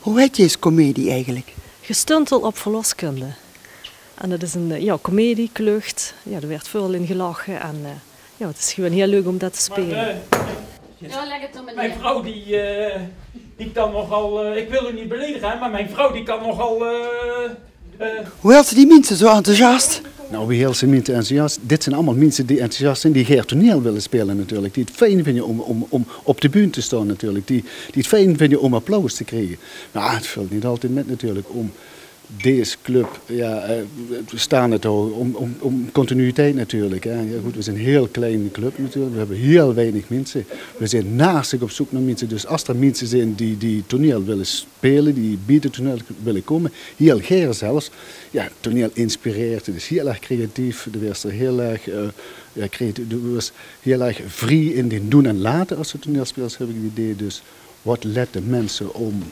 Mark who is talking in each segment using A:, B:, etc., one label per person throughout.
A: Hoe heet je comedie eigenlijk?
B: Gestuntel op verloskunde. En dat is een eh, ja, comedie, klucht. Ja, er werd veel in gelachen. En uh, ja, het is gewoon heel leuk om dat te spelen. Maar,
C: uh, ja, leg het dan
D: mijn vrouw die, uh, die kan nogal, uh, ik wil u niet beledigen, maar mijn vrouw die kan nogal...
A: Hoe helpt die mensen zo enthousiast?
E: Nou, wie heel zijn mensen enthousiast? Dit zijn allemaal mensen die enthousiast zijn, die geen toneel willen spelen natuurlijk. Die het fijn vinden om, om, om op de bühne te staan natuurlijk. Die, die het fijn vinden om applaus te krijgen. Maar het valt niet altijd met natuurlijk om deze club ja, uh, staan het om, om, om continuïteit natuurlijk. Hè. Goed, we zijn een heel kleine club natuurlijk, we hebben heel weinig mensen. We zijn naast op zoek naar mensen. Dus als er mensen zijn die, die toneel willen spelen, die bieden toneel willen komen, heel graag zelfs. Ja, toneel inspireert, het is heel erg creatief, de is er heel erg, uh, ja, creatief, was heel erg vrij in het doen en laten als de toneelspelers, heb ik het idee. Dus wat let de mensen om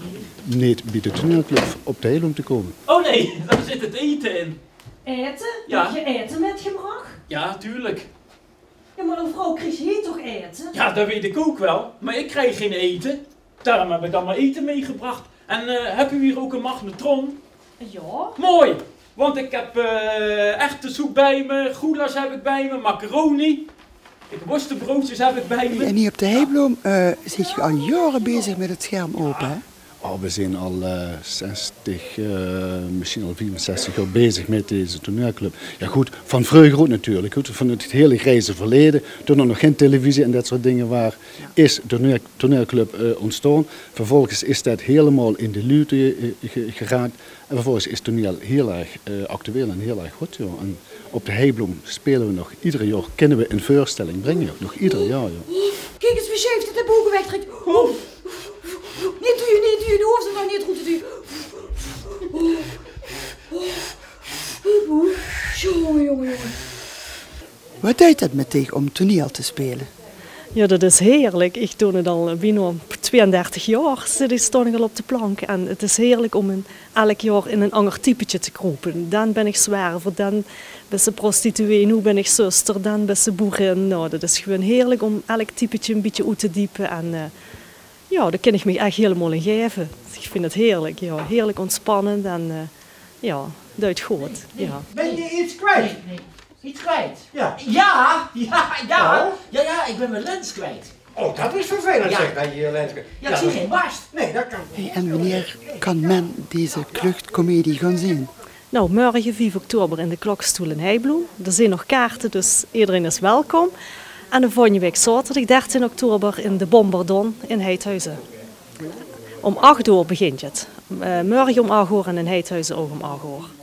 E: niet bij de toneelclub op de om te komen?
D: Oh nee, daar zit het eten in.
C: Eten?
D: Ja.
C: Heb je eten metgebracht?
D: Ja, tuurlijk.
C: Ja, maar een vrouw krijgt hier toch eten?
D: Ja, dat weet ik ook wel. Maar ik krijg geen eten. Daarom heb ik dan maar eten meegebracht. En uh, heb u hier ook een magnetron?
C: Ja.
D: Mooi! Want ik heb uh, echte soep bij me, goulash heb ik bij me, macaroni. Ik worstenbroodjes heb ik bij me.
A: En hier op de Heibloem uh, zit je al jaren bezig met het scherm open?
E: Oh, we zijn al uh, 60, uh, misschien al 64 jaar bezig met deze toneelclub. Ja goed, van vroeger ook natuurlijk. Goed, van het hele grijze verleden, toen er nog geen televisie en dat soort dingen waren, is de toneelclub uh, ontstaan. Vervolgens is dat helemaal in de luwte geraakt. En vervolgens is toneel heel erg actueel en heel erg goed. Joh. En op de Heibloem spelen we nog ieder jaar, kunnen we een voorstelling brengen. Nog ieder jaar. Joh.
C: Kijk eens, wie heeft het de boeken wegtrekt. Niet doe je, niet doe je, de hoofd nog niet goed te doen. Jongen, jongen, jongen.
A: Wat deed het met tegen om toneel te spelen?
B: Ja, dat is heerlijk. Ik doe het al bijna 32 jaar. Zit ik stond al op de plank. En het is heerlijk om in, elk jaar in een ander typetje te kropen. Dan ben ik zwerver, dan ben ik prostituee, nu ben ik zuster, dan ben ik boerin. Nou, dat is gewoon heerlijk om elk typetje een beetje uit te diepen. En uh, ja, daar kan ik me echt helemaal in geven. Ik vind het heerlijk. Ja, heerlijk ontspannend en uh, ja, dat goed. Ja.
F: Ben je iets kwijt?
C: Nee, nee. Iets kwijt?
F: Ja.
C: Ja, ja, ja.
F: Oh.
C: Ja, ja, ik ben mijn lens kwijt.
F: Oh, dat is vervelend
C: Ja.
F: zeg, dat je je lens kwijt.
C: Ja, ik zie geen barst.
F: Nee, dat kan
A: Hey, en wanneer kan men deze kluchtcomedie gaan zien?
B: Nou, morgen 5 oktober in de Klokstoel in Heibloem. Er zijn nog kaarten, dus iedereen is welkom. En de volgende week zaterdag 13 oktober in de Bombardon in Heidhuizen. Om 8 uur begint het. Uh, morgen om 8 uur en in Heidhuizen ook om 8 uur.